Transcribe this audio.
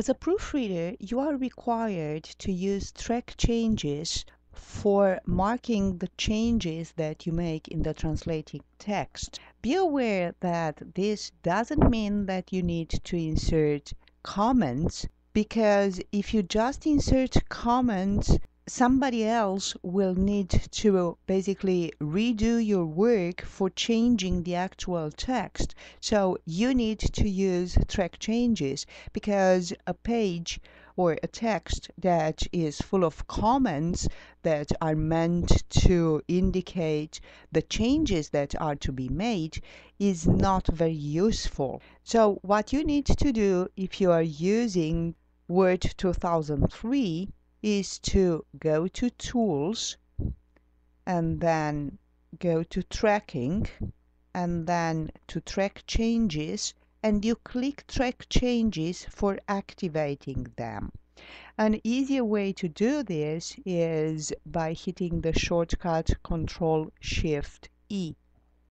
As a proofreader, you are required to use track changes for marking the changes that you make in the translating text. Be aware that this doesn't mean that you need to insert comments because if you just insert comments somebody else will need to uh, basically redo your work for changing the actual text. So you need to use track changes because a page or a text that is full of comments that are meant to indicate the changes that are to be made is not very useful. So what you need to do if you are using Word 2003 is to go to tools and then go to tracking and then to track changes and you click track changes for activating them. An easier way to do this is by hitting the shortcut Control Shift E.